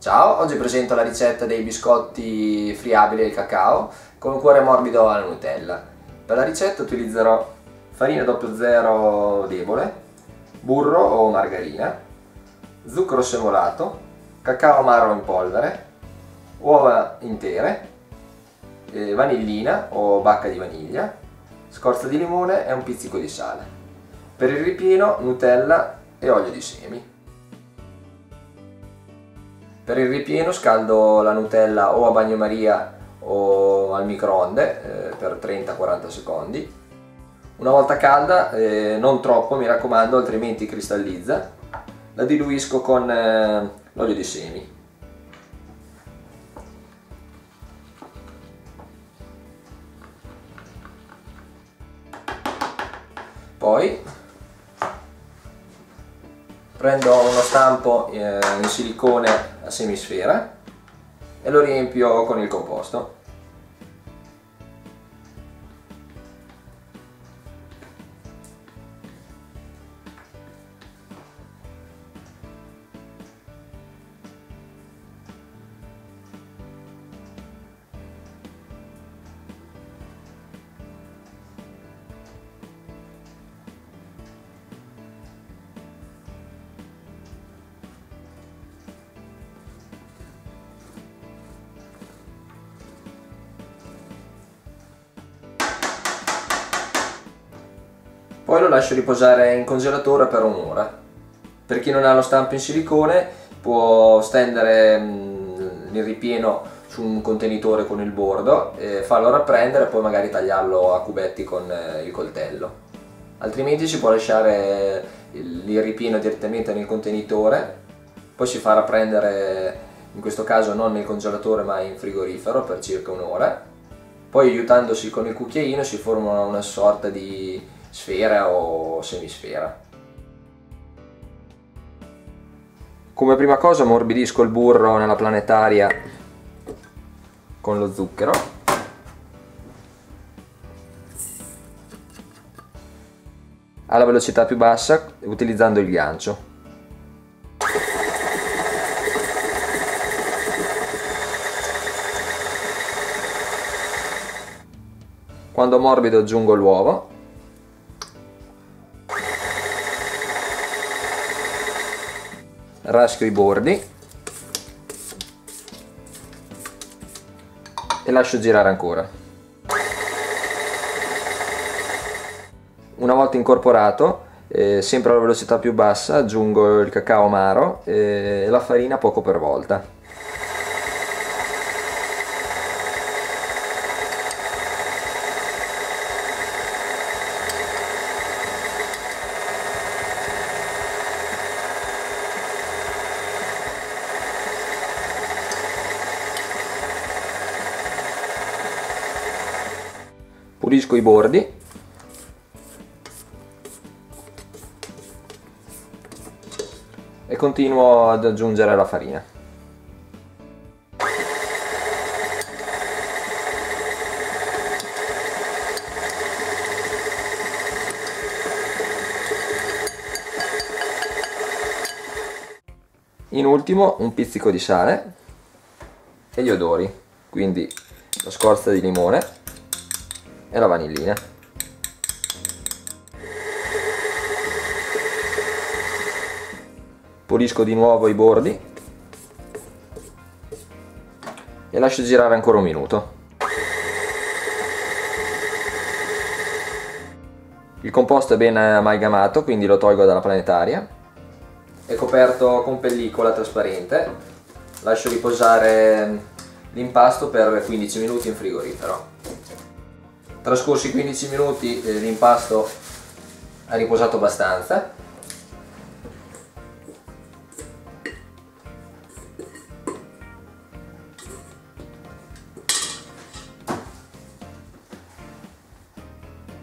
Ciao, oggi presento la ricetta dei biscotti friabili al cacao con un cuore morbido alla Nutella. Per la ricetta utilizzerò farina 00 debole, burro o margarina, zucchero semolato, cacao amaro in polvere, uova intere, eh, vanillina o bacca di vaniglia, scorza di limone e un pizzico di sale. Per il ripieno Nutella e olio di semi. Per il ripieno scaldo la Nutella o a bagnomaria o al microonde eh, per 30-40 secondi. Una volta calda, eh, non troppo mi raccomando altrimenti cristallizza, la diluisco con eh, l'olio di semi. Poi prendo uno stampo eh, in silicone a semisfera e lo riempio con il composto. Poi lo lascio riposare in congelatore per un'ora. Per chi non ha lo stampo in silicone può stendere mm, il ripieno su un contenitore con il bordo, farlo rapprendere e poi magari tagliarlo a cubetti con eh, il coltello. Altrimenti si può lasciare il ripieno direttamente nel contenitore, poi si fa rapprendere in questo caso non nel congelatore ma in frigorifero per circa un'ora. Poi aiutandosi con il cucchiaino si forma una sorta di sfera o semisfera. Come prima cosa morbidisco il burro nella planetaria con lo zucchero. Alla velocità più bassa utilizzando il gancio. Quando morbido aggiungo l'uovo raschio i bordi e lascio girare ancora. Una volta incorporato, eh, sempre alla velocità più bassa, aggiungo il cacao amaro e la farina poco per volta. Pulisco i bordi. E continuo ad aggiungere la farina. In ultimo un pizzico di sale e gli odori quindi la scorza di limone e la vanillina. Pulisco di nuovo i bordi e lascio girare ancora un minuto. Il composto è ben amalgamato quindi lo tolgo dalla planetaria. È coperto con pellicola trasparente. Lascio riposare l'impasto per 15 minuti in frigorifero Trascorsi 15 minuti eh, l'impasto ha riposato abbastanza.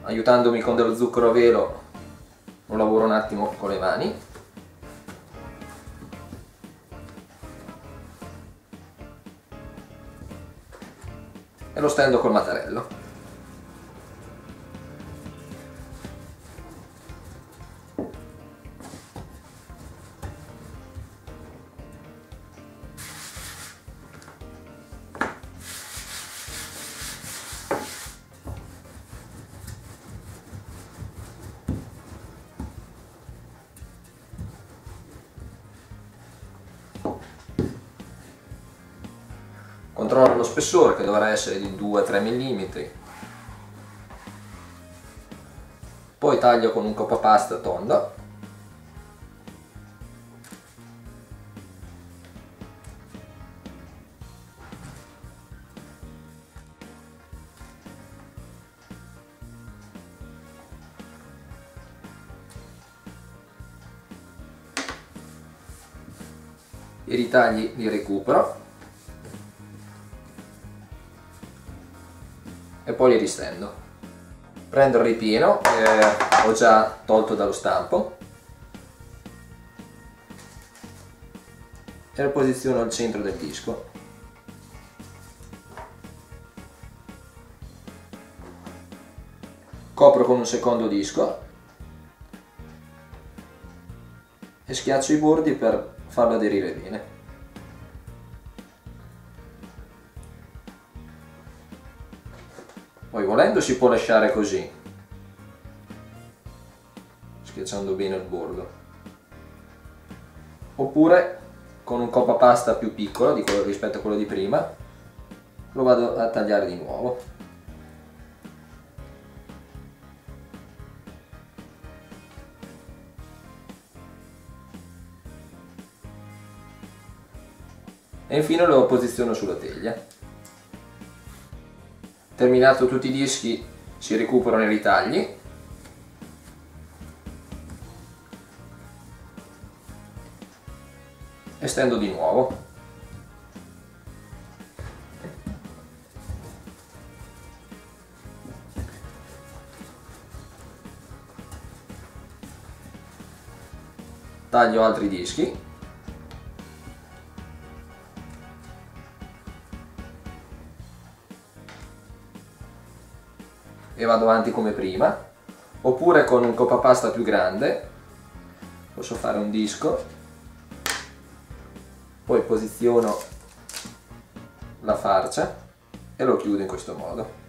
Aiutandomi con dello zucchero a velo lo lavoro un attimo con le mani. E lo stendo col mattarello. Controllo lo spessore che dovrà essere di 2-3 mm poi taglio con un coppa pasta tonda i ritagli li recupero e poi li ristendo prendo il ripieno che ho già tolto dallo stampo e lo posiziono al centro del disco copro con un secondo disco e schiaccio i bordi per farlo aderire bene. Poi volendo si può lasciare così, schiacciando bene il bordo. Oppure con un coppa pasta più piccolo quello rispetto a quello di prima, lo vado a tagliare di nuovo. e infine lo posiziono sulla teglia. Terminato tutti i dischi si recuperano i ritagli e stendo di nuovo. Taglio altri dischi e vado avanti come prima oppure con un copapasta più grande posso fare un disco poi posiziono la farcia e lo chiudo in questo modo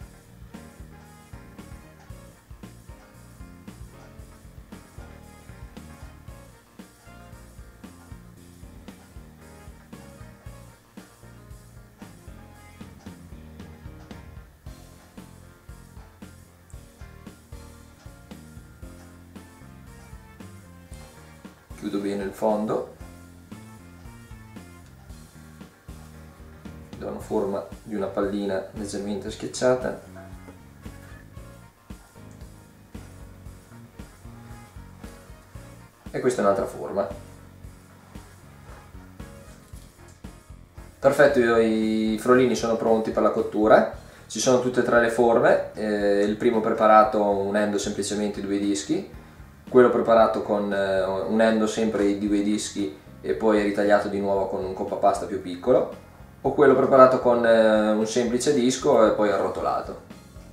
chiudo bene il fondo. Do una forma di una pallina leggermente schiacciata. E questa è un'altra forma. Perfetto i frollini sono pronti per la cottura. Ci sono tutte e tre le forme. Eh, il primo preparato unendo semplicemente i due dischi quello preparato con, eh, unendo sempre i due dischi e poi ritagliato di nuovo con un coppa pasta più piccolo o quello preparato con eh, un semplice disco e poi arrotolato.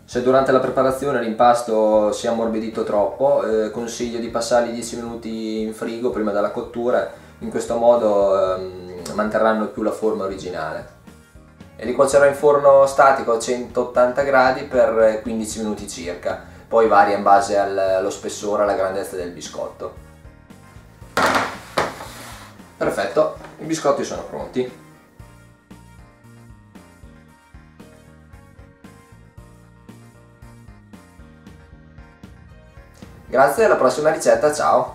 Se durante la preparazione l'impasto si è ammorbidito troppo, eh, consiglio di passarli 10 minuti in frigo prima della cottura, in questo modo ehm, manterranno più la forma originale. E li cuocerò in forno statico a 180 gradi per 15 minuti circa poi varia in base al, allo spessore e alla grandezza del biscotto. Perfetto, i biscotti sono pronti. Grazie, alla prossima ricetta, ciao!